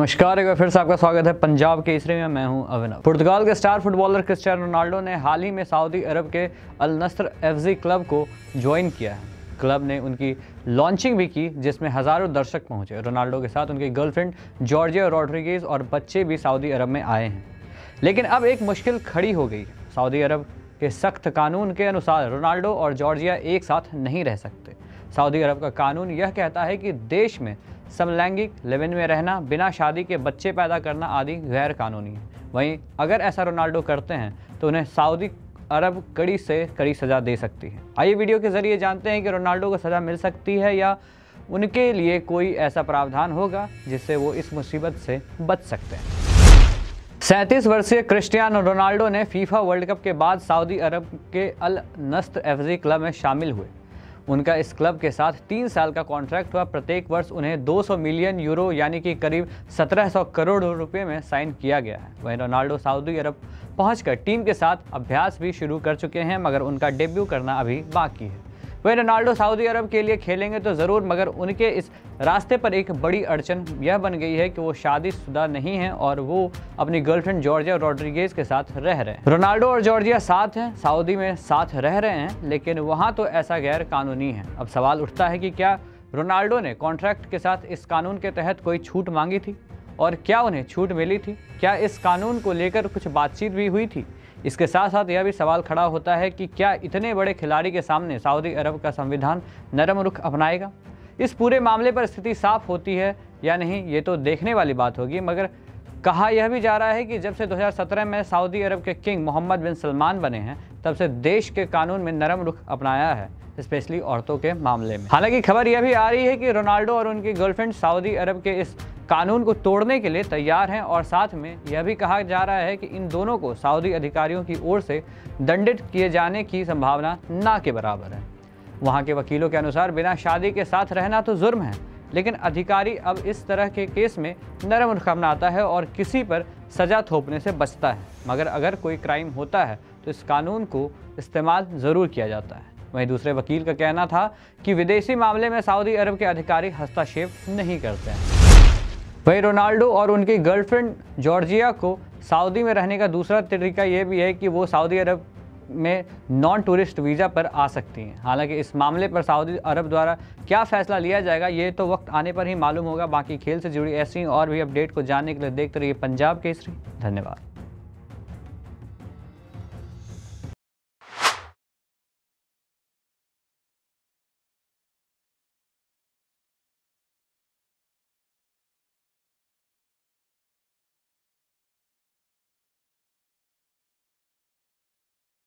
नमस्कार, एक बार फिर से आपका स्वागत है पंजाब केसरी में। मैं हूँ अविनव। पुर्तगाल के स्टार फुटबॉलर क्रिस्टियानो रोनाल्डो ने हाल ही में सऊदी अरब के अल नस्र एफजी क्लब को ज्वाइन किया है। क्लब ने उनकी लॉन्चिंग भी की, जिसमें हज़ारों दर्शक पहुँचे। रोनाल्डो के साथ उनकी गर्लफ्रेंड जॉर्जिया रॉड्रिगेज और बच्चे भी सऊदी अरब में आए हैं। लेकिन अब एक मुश्किल खड़ी हो गई सऊदी अरब के सख्त कानून के अनुसार रोनाल्डो और जॉर्जिया एक साथ नहीं रह सकते। सऊदी अरब का कानून यह कहता है कि देश में समलैंगिक लिविन में रहना, बिना शादी के बच्चे पैदा करना आदि गैर कानूनी है। वहीं अगर ऐसा रोनाल्डो करते हैं तो उन्हें सऊदी अरब कड़ी से कड़ी सज़ा दे सकती है। आइए वीडियो के ज़रिए जानते हैं कि रोनाल्डो को सज़ा मिल सकती है या उनके लिए कोई ऐसा प्रावधान होगा जिससे वो इस मुसीबत से बच सकते हैं। सैंतीस वर्षीय क्रिस्टियानो रोनाल्डो ने फीफा वर्ल्ड कप के बाद सऊदी अरब के अल नस्त एफजी क्लब में शामिल हुए। उनका इस क्लब के साथ तीन साल का कॉन्ट्रैक्ट हुआ। प्रत्येक वर्ष उन्हें 200 मिलियन यूरो यानी कि करीब 1700 करोड़ रुपए में साइन किया गया है। वहीं रोनाल्डो सऊदी अरब पहुंचकर टीम के साथ अभ्यास भी शुरू कर चुके हैं, मगर उनका डेब्यू करना अभी बाकी है। वह रोनाल्डो सऊदी अरब के लिए खेलेंगे तो ज़रूर, मगर उनके इस रास्ते पर एक बड़ी अड़चन यह बन गई है कि वो शादीशुदा नहीं हैं और वो अपनी गर्लफ्रेंड जॉर्जिया रॉड्रिगेज के साथ रह रहे हैं। रोनाल्डो और जॉर्जिया साथ हैं सऊदी में साथ रह रहे हैं, लेकिन वहाँ तो ऐसा गैर कानूनी है। अब सवाल उठता है कि क्या रोनाल्डो ने कॉन्ट्रैक्ट के साथ इस कानून के तहत कोई छूट मांगी थी? और क्या उन्हें छूट मिली थी? क्या इस कानून को लेकर कुछ बातचीत भी हुई थी? इसके साथ साथ यह भी सवाल खड़ा होता है कि क्या इतने बड़े खिलाड़ी के सामने सऊदी अरब का संविधान नरम रुख अपनाएगा? इस पूरे मामले पर स्थिति साफ़ होती है या नहीं, ये तो देखने वाली बात होगी, मगर कहा यह भी जा रहा है कि जब से 2017 में सऊदी अरब के किंग मोहम्मद बिन सलमान बने हैं, तब से देश के कानून में नरम रुख अपनाया है, स्पेशली औरतों के मामले में। हालाँकि खबर यह भी आ रही है कि रोनाल्डो और उनकी गर्लफ्रेंड सऊदी अरब के इस कानून को तोड़ने के लिए तैयार हैं और साथ में यह भी कहा जा रहा है कि इन दोनों को सऊदी अधिकारियों की ओर से दंडित किए जाने की संभावना ना के बराबर है। वहाँ के वकीलों के अनुसार बिना शादी के साथ रहना तो जुर्म है, लेकिन अधिकारी अब इस तरह के केस में नरम रुख अपनाता है और किसी पर सज़ा थोपने से बचता है। मगर अगर कोई क्राइम होता है तो इस कानून को इस्तेमाल ज़रूर किया जाता है। वहीं दूसरे वकील का कहना था कि विदेशी मामले में सऊदी अरब के अधिकारी हस्तक्षेप नहीं करते हैं। वहीं रोनाल्डो और उनकी गर्लफ्रेंड जॉर्जिया को सऊदी में रहने का दूसरा तरीका यह भी है कि वो सऊदी अरब में नॉन टूरिस्ट वीज़ा पर आ सकती हैं। हालाँकि इस मामले पर सऊदी अरब द्वारा क्या फैसला लिया जाएगा, ये तो वक्त आने पर ही मालूम होगा। बाकी खेल से जुड़ी ऐसी और भी अपडेट को जानने के लिए देखते रहिए पंजाब केसरी। धन्यवाद।